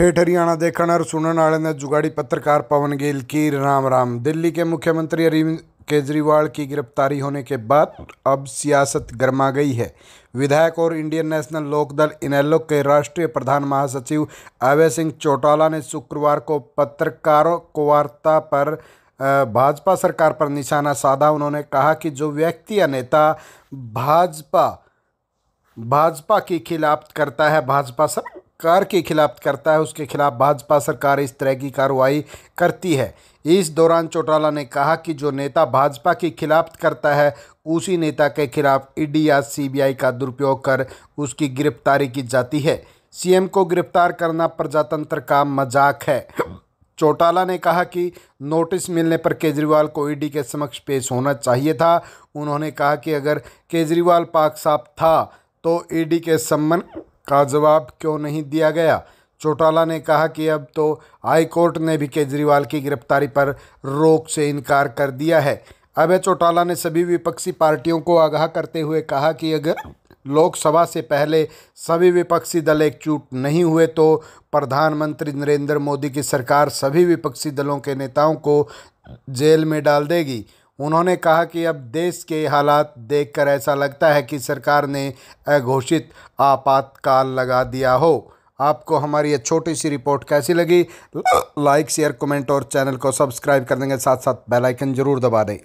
ठेठ हरियाणा देखने और सुनने वाले ने जुगाड़ी पत्रकार पवन गेल की राम राम। दिल्ली के मुख्यमंत्री अरविंद केजरीवाल की गिरफ्तारी होने के बाद अब सियासत गर्मा गई है। विधायक और इंडियन नेशनल लोकदल इनेलो के राष्ट्रीय प्रधान महासचिव अभय सिंह चौटाला ने शुक्रवार को पत्रकारों को वार्ता पर भाजपा सरकार पर निशाना साधा। उन्होंने कहा कि जो व्यक्ति या नेता भाजपा भाजपा की खिलाफ करता है, भाजपा सर सरकार के खिलाफ करता है, उसके खिलाफ भाजपा सरकार इस तरह की कार्रवाई करती है। इस दौरान चौटाला ने कहा कि जो नेता भाजपा के खिलाफ करता है, उसी नेता के खिलाफ ईडी या सीबीआई का दुरुपयोग कर उसकी गिरफ्तारी की जाती है। सीएम को गिरफ़्तार करना प्रजातंत्र का मज़ाक है। चौटाला ने कहा कि नोटिस मिलने पर केजरीवाल को ईडी के समक्ष पेश होना चाहिए था। उन्होंने कहा कि अगर केजरीवाल पाक साफ़ था तो ईडी के सम्मन का जवाब क्यों नहीं दिया गया? चौटाला ने कहा कि अब तो हाई कोर्ट ने भी केजरीवाल की गिरफ्तारी पर रोक से इनकार कर दिया है। अभय चौटाला ने सभी विपक्षी पार्टियों को आगाह करते हुए कहा कि अगर लोकसभा से पहले सभी विपक्षी दल एकजुट नहीं हुए तो प्रधानमंत्री नरेंद्र मोदी की सरकार सभी विपक्षी दलों के नेताओं को जेल में डाल देगी। उन्होंने कहा कि अब देश के हालात देखकर ऐसा लगता है कि सरकार ने अघोषित आपातकाल लगा दिया हो। आपको हमारी यह छोटी सी रिपोर्ट कैसी लगी? लाइक, शेयर, कमेंट और चैनल को सब्सक्राइब कर देंगे। साथ साथ बेल आइकन ज़रूर दबा दें।